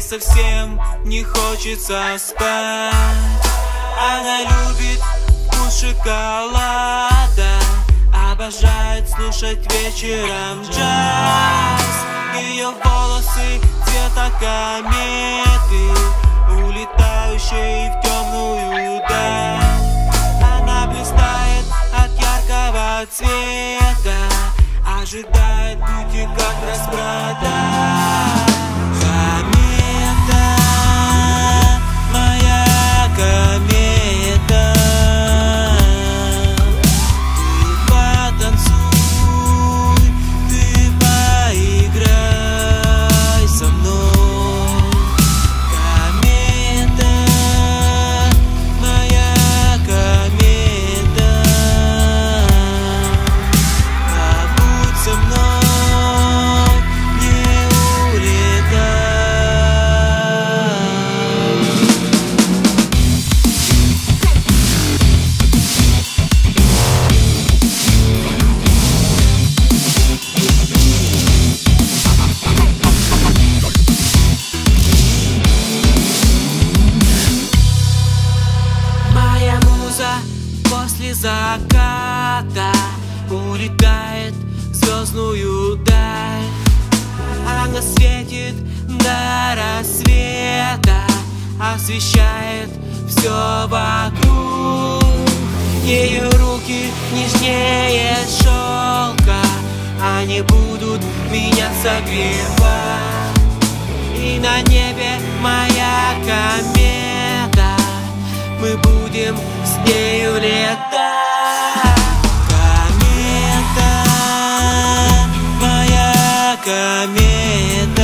совсем не хочется спать. Она любит вкус шоколада Обожает слушать вечером джаз. Ее волосы цвета кометы Улетающие в темную даль. Она блистает от яркого цвета Ожидает пути, как распродать заката Улетает в звездную даль. Она светит до рассвета Освещает все вокруг. Ее руки нежнее шелка Они будут меня согревать. И на небе моя комета Мы будем заметно